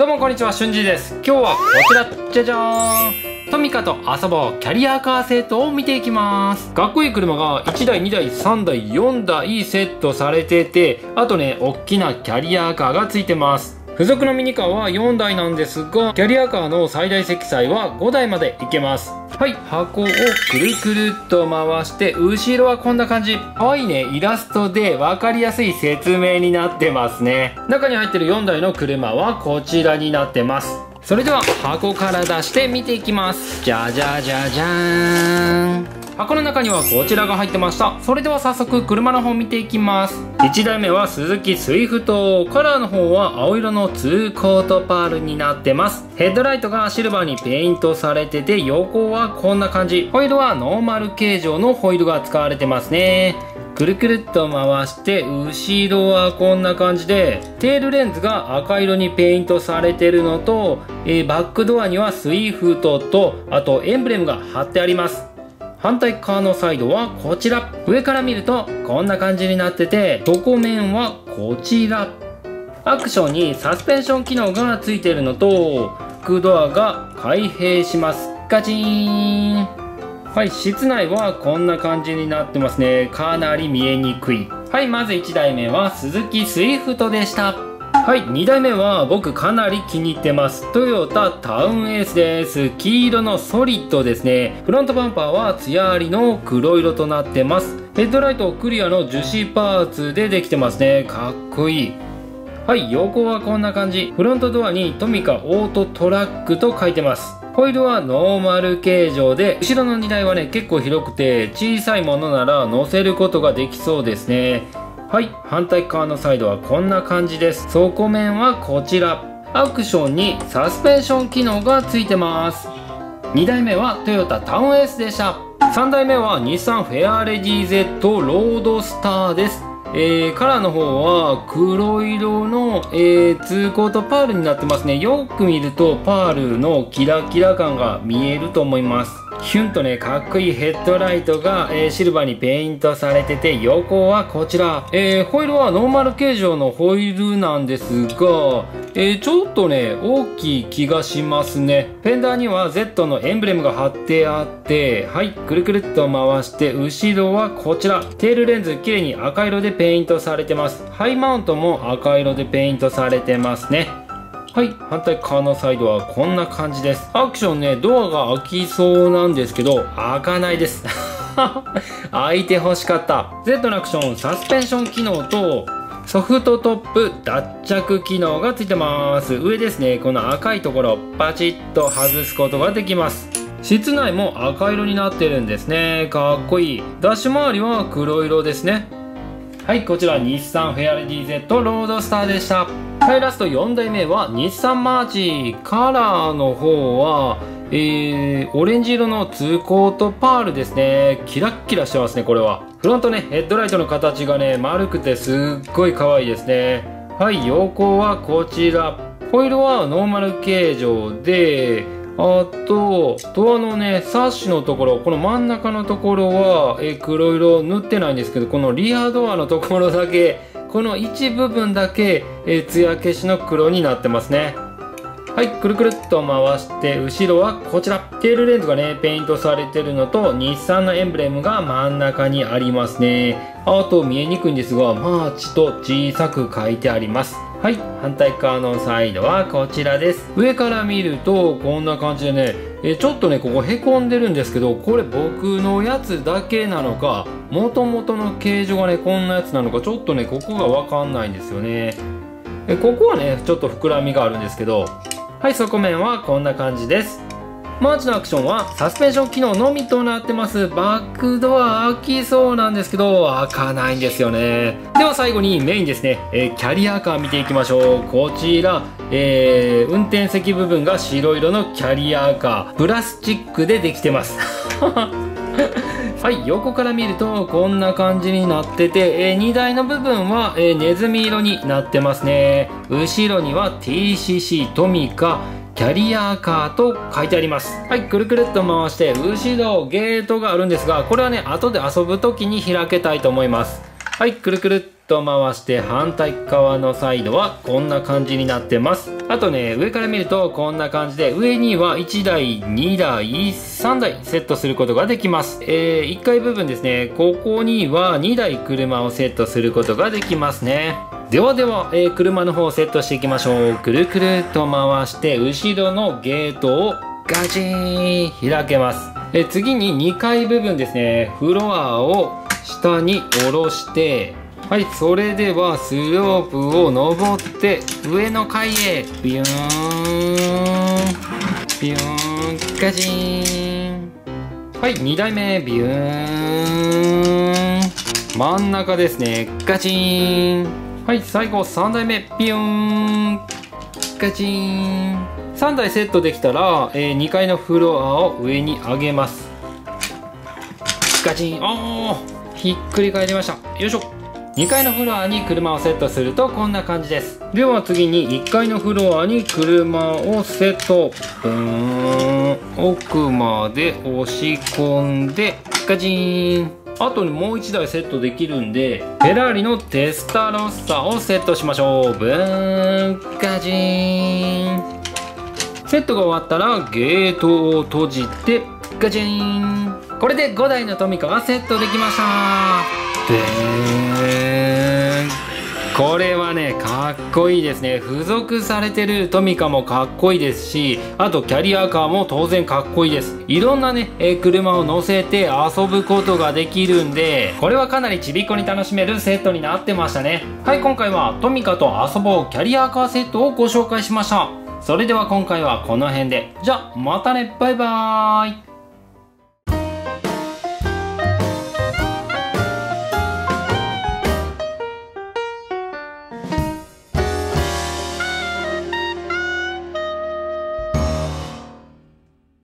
どうもこんにちは、しゅんじです。今日はこちら、じゃじゃーんトミカと遊ぼうキャリアカーセットを見ていきます。かっこいい車が1台、2台、3台、4台セットされてて、あとね、おっきなキャリアカーがついてます。付属のミニカーは4台なんですが、キャリアカーの最大積載は5台までいけます。はい、箱をくるくるっと回して、後ろはこんな感じ。可愛いいね、イラストで分かりやすい説明になってますね。中に入ってる4台の車はこちらになってます。それでは箱から出して見ていきます。じゃじゃじゃじゃーん。箱の中にはこちらが入ってました。それでは早速車の方見ていきます。1台目はスズキスイフトカラーの方は青色のツーコートパールになってます。ヘッドライトがシルバーにペイントされてて横はこんな感じ。ホイールはノーマル形状のホイールが使われてますね。くるくるっと回して後ろはこんな感じでテールレンズが赤色にペイントされてるのと、えー、バックドアにはスイフトとあとエンブレムが貼ってあります。反対側のサイドはこちら。上から見るとこんな感じになってて底面はこちら。アクションにサスペンション機能がついてるのとバックドアが開閉します。ガチーン。はい室内はこんな感じになってますね。かなり見えにくい。はいまず1台目はスズキスイフトでした。はい2台目は僕かなり気に入ってます。トヨタタウンエースです。黄色のソリッドですね。フロントバンパーは艶ありの黒色となってます。ヘッドライトクリアの樹脂パーツでできてますね。かっこいい。はい横はこんな感じ。フロントドアにトミカオートトラックと書いてます。ホイールはノーマル形状で後ろの荷台はね結構広くて小さいものなら乗せることができそうですね。はい反対側のサイドはこんな感じです。底面はこちら。アクションにサスペンション機能がついてます。2台目はトヨタタウンエースでした。3台目は日産フェアレディ Z ロードスターです。えー、カラーの方は黒色の、えー、ツーコートパールになってますねよく見るとパールのキラキラ感が見えると思いますヒュンとね、かっこいいヘッドライトが、えー、シルバーにペイントされてて、横はこちら。えー、ホイールはノーマル形状のホイールなんですが、えー、ちょっとね、大きい気がしますね。フェンダーには Z のエンブレムが貼ってあって、はい、くるくるっと回して、後ろはこちら。テールレンズ綺麗に赤色でペイントされてます。ハイマウントも赤色でペイントされてますね。はい、反対側のサイドはこんな感じです。アクションね、ドアが開きそうなんですけど、開かないです。開いて欲しかった。Z のアクション、サスペンション機能と、ソフトトップ脱着機能がついてます。上ですね、この赤いところ、パチッと外すことができます。室内も赤色になってるんですね。かっこいい。ダッシュ周りは黒色ですね。はい、こちら日産フェアレディ Z ロードスターでした。はい、ラスト4台目は日産マーチ。カラーの方は、えー、オレンジ色のツーコートパールですね。キラッキラしてますね、これは。フロントね、ヘッドライトの形がね、丸くてすっごい可愛いですね。はい、横はこちら。ホイールはノーマル形状で、あと、ドアのね、サッシのところ、この真ん中のところは、え黒色塗ってないんですけど、このリアドアのところだけ、この一部分だけ、えー、艶消しの黒になってますね。はいくるくるっと回して後ろはこちら。テールレンズがねペイントされてるのと日産のエンブレムが真ん中にありますね。あと見えにくいんですがマーチと小さく書いてあります。はい。反対側のサイドはこちらです。上から見るとこんな感じでね。えちょっとねここへこんでるんですけどこれ僕のやつだけなのかもともとの形状がねこんなやつなのかちょっとねここがわかんないんですよね。えここはねちょっと膨らみがあるんですけど。はい側面はこんな感じです。マーチのアクションはサスペンション機能のみとなってます。バックドア開きそうなんですけど開かないんですよね。では最後にメインですね、えー、キャリアカー見ていきましょう。こちら、えー、運転席部分が白色のキャリアカー。プラスチックでできてます。はい、横から見るとこんな感じになってて、えー、荷台の部分は、えー、ネズミ色になってますね。後ろには TCC トミカ。キャリアカーと書いてあります。はい、くるくるっと回して、後ろゲートがあるんですが、これはね、後で遊ぶ時に開けたいと思います。はい、くるくるっと回して反対側のサイドはこんな感じになってます。あとね上から見るとこんな感じで上には1台2台3台セットすることができます。えー、1階部分ですね。ここには2台車をセットすることができますねではでは、えー、車の方をセットしていきましょう。くるくると回して後ろのゲートをガチン開けます。え次に2階部分ですね。フロアを下に下ろしてはいそれではスロープを登って上の階へ。ビューン。ビューン。ガチン。はい2台目。ビューン。真ん中ですね。ガチン。はい最後3台目。ビューン。ガチーン。3台セットできたら、えー、2階のフロアを上に上げます。ガチン。おー。ひっくり返りました。よいしょ。2階のフロアに車をセットするとこんな感じです。では次に1階のフロアに車をセット。うーん奥まで押し込んでガチン。あとにもう1台セットできるんでフェラーリのテスタロッサをセットしましょう。ブーンガジーン。セットが終わったらゲートを閉じてガチン。これで5台のトミカがセットできました。でこれはねかっこいいですね。付属されてるトミカもかっこいいですしあとキャリアカーも当然かっこいいです。いろんなね、え車を乗せて遊ぶことができるんでこれはかなりちびっこに楽しめるセットになってましたね。はい今回はトミカと遊ぼうキャリアカーセットをご紹介しました。それでは今回はこの辺で。じゃあ、またね。バイバーイ。